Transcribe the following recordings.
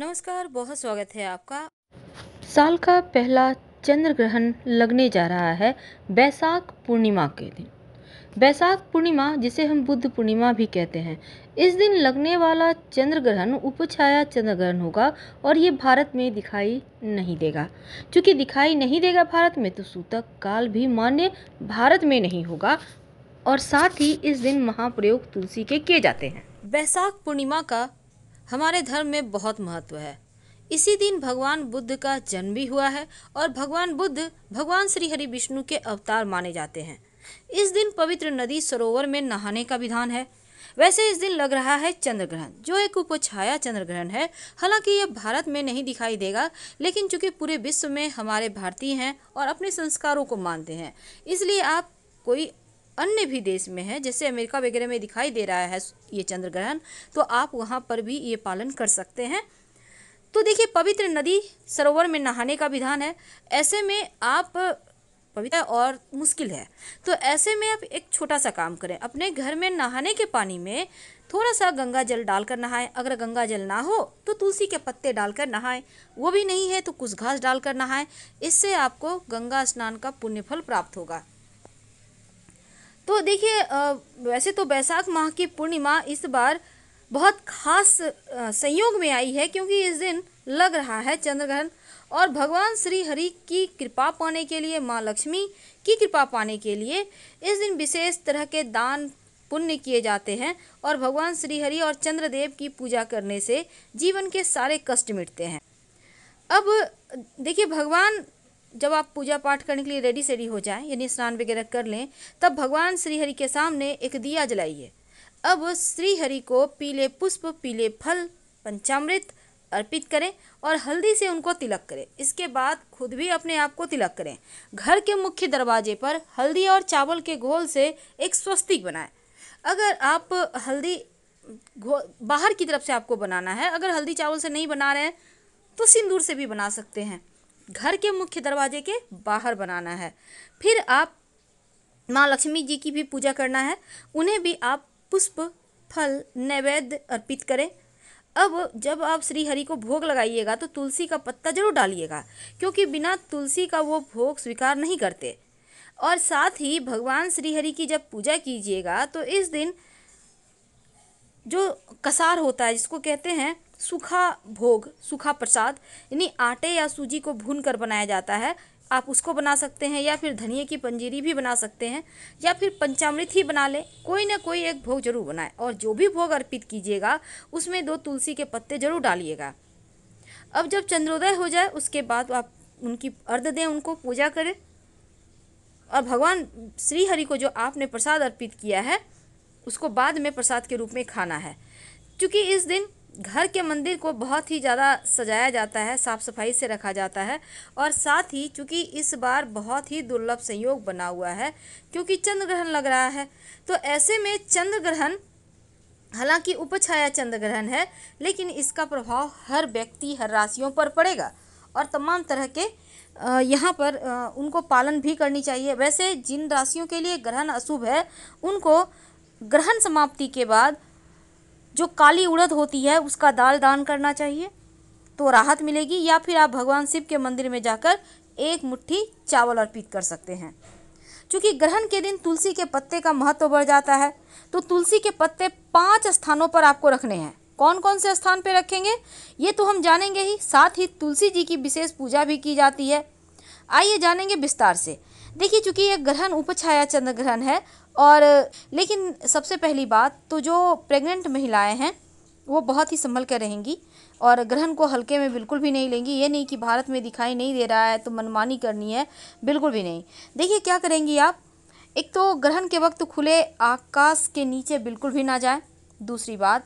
नमस्कार बहुत स्वागत है आपका। साल का पहला चंद्र ग्रहण लगने जा रहा है बैसाख पूर्णिमा के दिन। बैसाख पूर्णिमा जिसे हम बुद्ध पूर्णिमा भी कहते हैं इस दिन लगने वाला चंद्र ग्रहण उपछाया चंद्र ग्रहण होगा और ये भारत में दिखाई नहीं देगा। क्योंकि दिखाई नहीं देगा भारत में तो सूतक काल भी मान्य भारत में नहीं होगा और साथ ही इस दिन महाप्रयोग तुलसी के किए जाते हैं। बैसाख पूर्णिमा का हमारे धर्म में बहुत महत्व है। इसी दिन भगवान बुद्ध का जन्म भी हुआ है और भगवान बुद्ध भगवान श्री हरि विष्णु के अवतार माने जाते हैं। इस दिन पवित्र नदी सरोवर में नहाने का विधान है। वैसे इस दिन लग रहा है चंद्र ग्रहण जो एक उपछाया चंद्र ग्रहण है, हालाँकि ये भारत में नहीं दिखाई देगा, लेकिन चूँकि पूरे विश्व में हमारे भारतीय हैं और अपने संस्कारों को मानते हैं, इसलिए आप कोई अन्य भी देश में है, जैसे अमेरिका वगैरह में दिखाई दे रहा है ये चंद्र ग्रहण तो आप वहाँ पर भी ये पालन कर सकते हैं। तो देखिए, पवित्र नदी सरोवर में नहाने का विधान है। ऐसे में आप, पवित्र और मुश्किल है। तो ऐसे में आप एक छोटा सा काम करें। अपने घर में नहाने के पानी में थोड़ा सा गंगा जल डालकर नहाएँ। अगर गंगा जल ना हो तो तुलसी के पत्ते डालकर नहाएँ। वो भी नहीं है तो कुछ घास डालकर नहाएँ। इससे आपको गंगा स्नान का पुण्यफल प्राप्त होगा। तो देखिए वैसे तो बैसाख माह की पूर्णिमा इस बार बहुत खास संयोग में आई है क्योंकि इस दिन लग रहा है चंद्र ग्रहण और भगवान श्री हरि की कृपा पाने के लिए, माँ लक्ष्मी की कृपा पाने के लिए इस दिन विशेष तरह के दान पुण्य किए जाते हैं और भगवान श्री हरि और चंद्रदेव की पूजा करने से जीवन के सारे कष्ट मिटते हैं। अब देखिए, भगवान जब आप पूजा पाठ करने के लिए रेडी सेडी हो जाएँ, यानी स्नान वगैरह कर लें, तब भगवान श्री हरि के सामने एक दिया जलाइए। अब श्री हरि को पीले पुष्प, पीले फल, पंचामृत अर्पित करें और हल्दी से उनको तिलक करें। इसके बाद खुद भी अपने आप को तिलक करें। घर के मुख्य दरवाजे पर हल्दी और चावल के घोल से एक स्वस्तिक बनाएँ। अगर आप हल्दी बाहर की तरफ़ से आपको बनाना है, अगर हल्दी चावल से नहीं बना रहे हैं तो सिंदूर से भी बना सकते हैं। घर के मुख्य दरवाजे के बाहर बनाना है। फिर आप माँ लक्ष्मी जी की भी पूजा करना है। उन्हें भी आप पुष्प, फल, नैवेद्य अर्पित करें। अब जब आप श्री हरि को भोग लगाइएगा तो तुलसी का पत्ता ज़रूर डालिएगा, क्योंकि बिना तुलसी का वो भोग स्वीकार नहीं करते। और साथ ही भगवान श्री हरि की जब पूजा कीजिएगा तो इस दिन जो कसार होता है, जिसको कहते हैं सूखा भोग, सूखा प्रसाद, यानी आटे या सूजी को भून कर बनाया जाता है। आप उसको बना सकते हैं या फिर धनिए की पंजीरी भी बना सकते हैं या फिर पंचामृत ही बना लें। कोई ना कोई एक भोग ज़रूर बनाएँ और जो भी भोग अर्पित कीजिएगा, उसमें दो तुलसी के पत्ते ज़रूर डालिएगा। अब जब चंद्रोदय हो जाए, उसके बाद आप उनकी अर्ध दें, उनको पूजा करें। और भगवान श्री हरि को जो आपने प्रसाद अर्पित किया है, उसको बाद में प्रसाद के रूप में खाना है। क्योंकि इस दिन घर के मंदिर को बहुत ही ज़्यादा सजाया जाता है साफ़ सफ़ाई से रखा जाता है और साथ ही चूँकि इस बार बहुत ही दुर्लभ संयोग बना हुआ है, क्योंकि चंद्र ग्रहण लग रहा है। तो ऐसे में चंद्र ग्रहण हालाँकि उपछाया चंद्र ग्रहण है, लेकिन इसका प्रभाव हर व्यक्ति, हर राशियों पर पड़ेगा और तमाम तरह के यहाँ पर उनको पालन भी करनी चाहिए। वैसे जिन राशियों के लिए ग्रहण अशुभ है, उनको ग्रहण समाप्ति के बाद जो काली उड़द होती है, उसका दाल दान करना चाहिए। तो राहत मिलेगी या फिर आप भगवान शिव के मंदिर में जाकर एक मुट्ठी चावल अर्पित कर सकते हैं। क्योंकि ग्रहण के दिन तुलसी के पत्ते का महत्व बढ़ जाता है तो तुलसी के पत्ते पाँच स्थानों पर आपको रखने हैं। कौन कौन से स्थान पर रखेंगे, ये तो हम जानेंगे ही। साथ ही तुलसी जी की विशेष पूजा भी की जाती है। आइए जानेंगे विस्तार से। देखिए, चूँकि ये ग्रहण उपछाया चंद्र ग्रहण है और, लेकिन सबसे पहली बात तो जो प्रेग्नेंट महिलाएँ हैं, वो बहुत ही संभल कर रहेंगी और ग्रहण को हल्के में बिल्कुल भी नहीं लेंगी। ये नहीं कि भारत में दिखाई नहीं दे रहा है तो मनमानी करनी है, बिल्कुल भी नहीं। देखिए क्या करेंगी आप? एक तो ग्रहण के वक्त खुले आकाश के नीचे बिल्कुल भी ना जाए। दूसरी बात,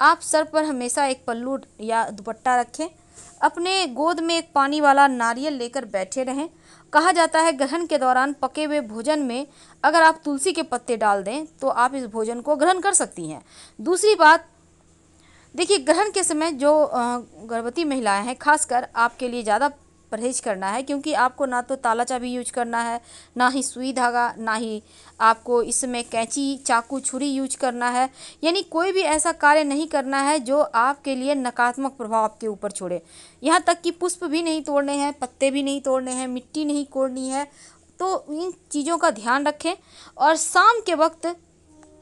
आप सर पर हमेशा एक पल्लू या दुपट्टा रखें। अपने गोद में एक पानी वाला नारियल लेकर बैठे रहें। कहा जाता है ग्रहण के दौरान पके हुए भोजन में अगर आप तुलसी के पत्ते डाल दें तो आप इस भोजन को ग्रहण कर सकती हैं। दूसरी बात, देखिए, ग्रहण के समय जो गर्भवती महिलाएँ हैं, खासकर आपके लिए ज़्यादा परहेज करना है, क्योंकि आपको ना तो ताला चाबी यूज़ करना है, ना ही सुई धागा, ना ही आपको इसमें कैंची, चाकू, छुरी यूज़ करना है। यानी कोई भी ऐसा कार्य नहीं करना है जो आपके लिए नकारात्मक प्रभाव आपके ऊपर छोड़े। यहाँ तक कि पुष्प भी नहीं तोड़ने हैं, पत्ते भी नहीं तोड़ने हैं, मिट्टी नहीं कोड़नी है। तो इन चीज़ों का ध्यान रखें। और शाम के वक्त,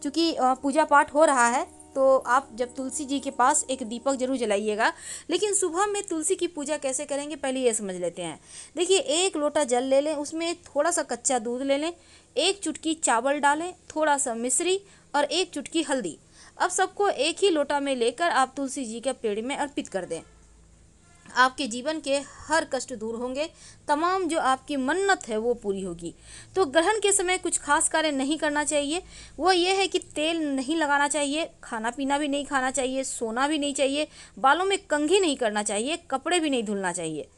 चूँकि पूजा पाठ हो रहा है तो आप जब तुलसी जी के पास एक दीपक ज़रूर जलाइएगा। लेकिन सुबह में तुलसी की पूजा कैसे करेंगे, पहले ये समझ लेते हैं। देखिए, एक लोटा जल ले लें, उसमें थोड़ा सा कच्चा दूध ले लें, एक चुटकी चावल डालें, थोड़ा सा मिश्री और एक चुटकी हल्दी। अब सबको एक ही लोटा में लेकर आप तुलसी जी के पेड़ में अर्पित कर दें। आपके जीवन के हर कष्ट दूर होंगे। तमाम जो आपकी मन्नत है, वो पूरी होगी। तो ग्रहण के समय कुछ खास कार्य नहीं करना चाहिए। वो ये है कि तेल नहीं लगाना चाहिए, खाना पीना भी नहीं खाना चाहिए, सोना भी नहीं चाहिए, बालों में कंघी नहीं करना चाहिए, कपड़े भी नहीं धुलना चाहिए।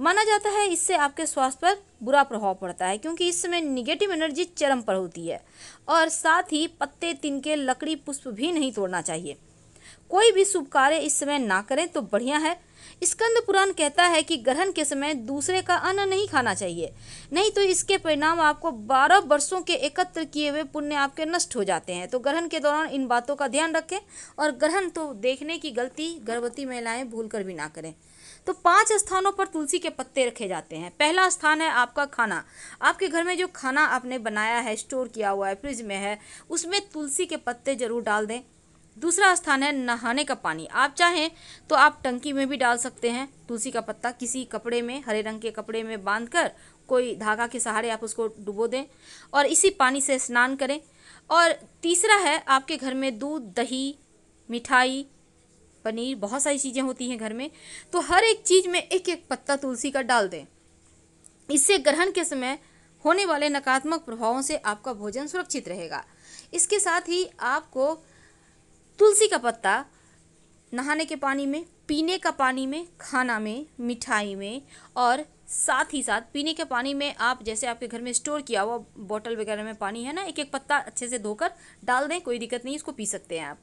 माना जाता है इससे आपके स्वास्थ्य पर बुरा प्रभाव पड़ता है, क्योंकि इस समय निगेटिव एनर्जी चरम पर होती है। और साथ ही पत्ते, तिनके, लकड़ी, पुष्प भी नहीं तोड़ना चाहिए। कोई भी शुभ कार्य इस समय ना करें तो बढ़िया है। स्कंद पुराण कहता है कि ग्रहण के समय दूसरे का अन्न नहीं खाना चाहिए। नहीं तो इसके परिणाम आपको बारह वर्षों के एकत्र किए हुए पुण्य आपके नष्ट हो जाते हैं। तो ग्रहण के दौरान इन बातों का ध्यान रखें और ग्रहण तो देखने की गलती गर्भवती महिलाएँ भूल कर भी ना करें। तो पाँच स्थानों पर तुलसी के पत्ते रखे जाते हैं। पहला स्थान है आपका खाना। आपके घर में जो खाना आपने बनाया है, स्टोर किया हुआ है, फ्रिज में है, उसमें तुलसी के पत्ते ज़रूर डाल दें। दूसरा स्थान है नहाने का पानी। आप चाहें तो आप टंकी में भी डाल सकते हैं। तुलसी का पत्ता किसी कपड़े में, हरे रंग के कपड़े में बाँध कर कोई धागा के सहारे आप उसको डुबो दें और इसी पानी से स्नान करें। और तीसरा है आपके घर में दूध, दही, मिठाई, पनीर, बहुत सारी चीज़ें होती हैं घर में। तो हर एक चीज़ में एक एक पत्ता तुलसी का डाल दें। इससे ग्रहण के समय होने वाले नकारात्मक प्रभावों से आपका भोजन सुरक्षित रहेगा। इसके साथ ही आपको तुलसी का पत्ता नहाने के पानी में, पीने का पानी में, खाना में, मिठाई में और साथ ही साथ पीने के पानी में आप, जैसे आपके घर में स्टोर किया हुआ बॉटल वगैरह में पानी है ना एक एक पत्ता अच्छे से धोकर डाल दें, कोई दिक्कत नहीं, इसको पी सकते हैं आप।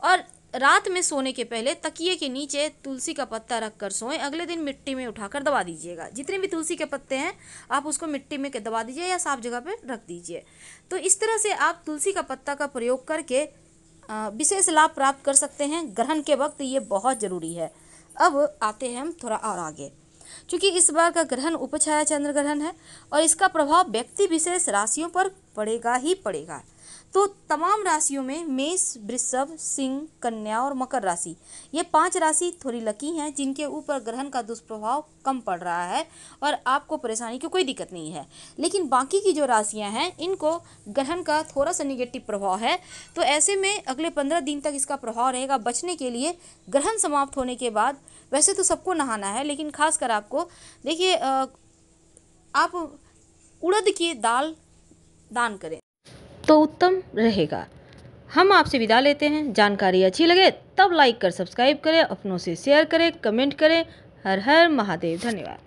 और रात में सोने के पहले तकिए के नीचे तुलसी का पत्ता रख कर सोएँ, अगले दिन मिट्टी में उठाकर दबा दीजिएगा। जितने भी तुलसी के पत्ते हैं, आप उसको मिट्टी में दबा दीजिए या साफ़ जगह पर रख दीजिए। तो इस तरह से आप तुलसी का पत्ता का प्रयोग करके विशेष लाभ प्राप्त कर सकते हैं। ग्रहण के वक्त ये बहुत ज़रूरी है। अब आते हैं हम थोड़ा और आगे। क्योंकि इस बार का ग्रहण उपछाया चंद्र ग्रहण है और इसका प्रभाव व्यक्ति विशेष राशियों पर पड़ेगा ही पड़ेगा। तो तमाम राशियों में मेष, वृषभ, सिंह, कन्या और मकर राशि। ये पाँच राशि थोड़ी लकी हैं, जिनके ऊपर ग्रहण का दुष्प्रभाव कम पड़ रहा है और आपको परेशानी की कोई दिक्कत नहीं है। लेकिन बाकी की जो राशियाँ हैं, इनको ग्रहण का थोड़ा सा निगेटिव प्रभाव है। तो ऐसे में अगले पंद्रह दिन तक इसका प्रभाव रहेगा बचने के लिए। ग्रहण समाप्त होने के बाद, वैसे तो सबको नहाना है, लेकिन खासकर आपको, देखिए आप उड़द की दाल दान करें। तो उत्तम रहेगा। हम आपसे विदा लेते हैं। जानकारी अच्छी लगे तब लाइक कर सब्सक्राइब करें, अपनों से शेयर करें कमेंट करें। हर हर महादेव, धन्यवाद।